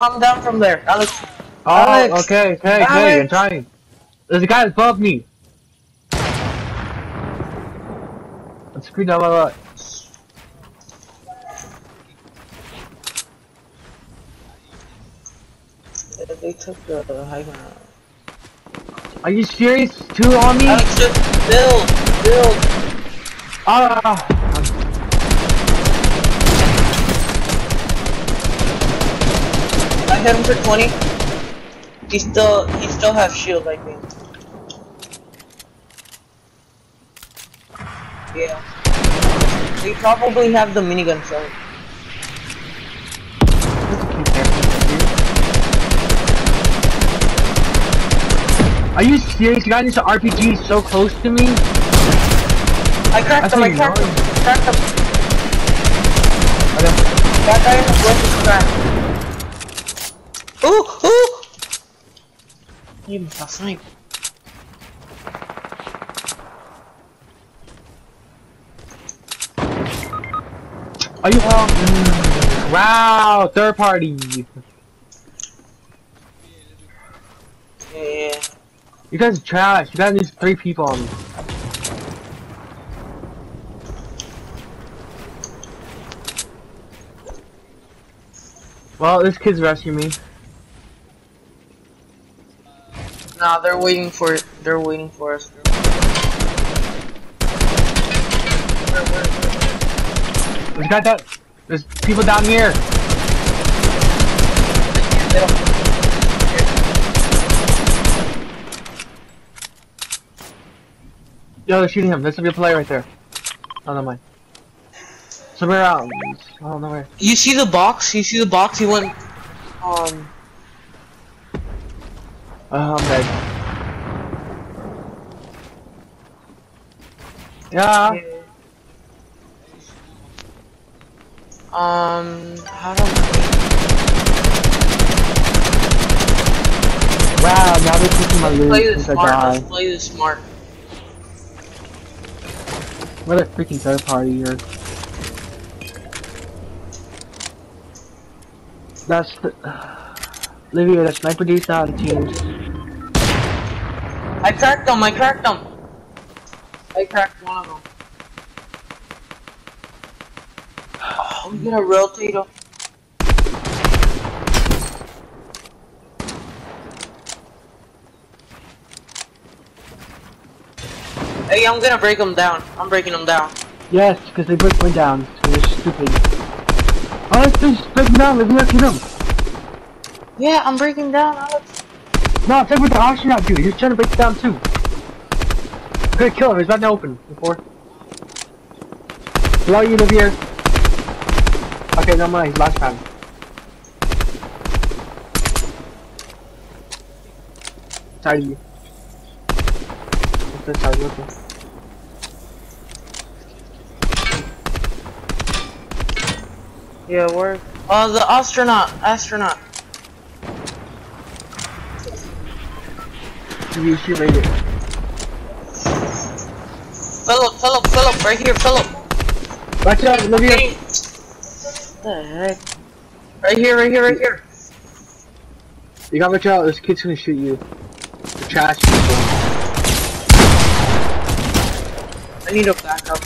come down from there, Alex. Oh, Alex! okay, okay, okay, I'm trying. There's a guy above me. I'm screwed out my luck. They took the high ground. Are you serious? Two on me? Alex, just build, build. Ah! Hit him for 20. He still, he still has shield, I think. Yeah. They probably have the minigun so. Are you serious? You got this RPG so close to me? I cracked him, I cracked him, cracked him. Okay. That guy in the bush is cracked. Ooh, ooh! You must have sniped. Are you? Mm, wow, third party. Yeah. You guys are trash. You guys need three people on me. Well, this kid's rescuing me. Nah, they're waiting for it. They're waiting for us. There's got that. There's people down here. Yo, they're shooting him. There's a player right there. Oh, no mind. Somewhere else. I don't know where. You see the box? You see the box? He went. Um. Oh, I'm dead. Yeah. Um. How do Wow, now they're taking my I play loot this I smart? died. Let's play this smart. What a freaking third party here. That's the... Livia, the sniper dude's not on teams. I cracked them. I cracked them. I cracked one of them. Oh, we gonna rotate them. Hey, I'm gonna break them down. I'm breaking them down. Yes, because they break one down, so they're stupid. Oh, let's just break them down, Livia, kill them! Yeah, I'm breaking down, Alex. No, take what the astronaut dude, he's trying to break down too. Gonna kill him, he's about to open before. Below you, Livia. Okay, no mind, he's last time. Sorry, you. What's okay. Yeah, where? Uh, the astronaut. Astronaut. Rate it. Philip, Philip, Philip, right here, Philip. Watch out, Livia! Hey. What the heck? Right here, right here, right here. You gotta watch out, this kid's gonna shoot you. The trash people. I need a backup.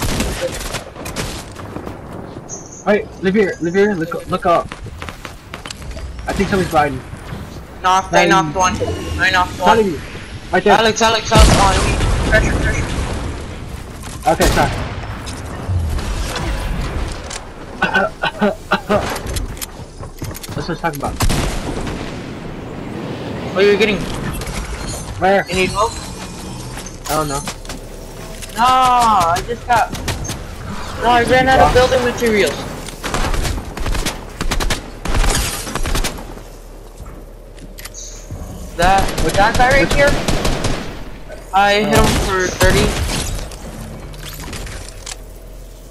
Wait, Livia, live here, look, look up. I think somebody's riding. Knocked, I knocked one. I knocked one. You. Right there. Alex, Alex, Alex, on me. Pressure, pressure. Okay, sorry. Let's just talk about. are you're getting. Where? You need help? I don't know. No, I just got. No, I ran out of building materials. That, With that guy right here? I hit him oh. for 30.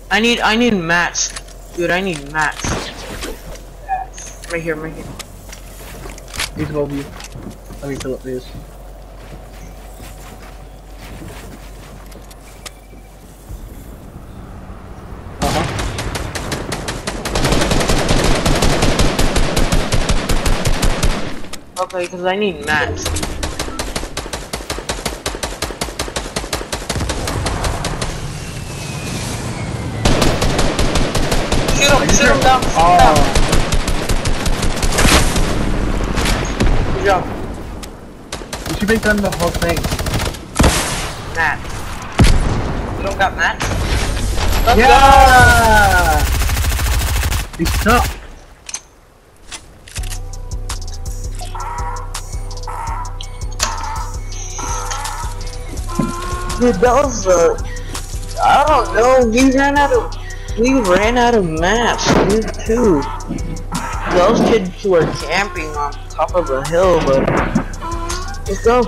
I need, I need mats. Dude, I need mats. Right here, right here. He's above you. Let me fill up this. Okay, because I need mats. Shoot him, shoot him down, shoot him down. Good job. you should make them the whole thing. Mats. You don't got mats? Let's go! yeah! Suck. Dude, that was uh, I don't know. We ran out of we ran out of mats, dude. Too. Those kids were camping on top of a hill, but let's go.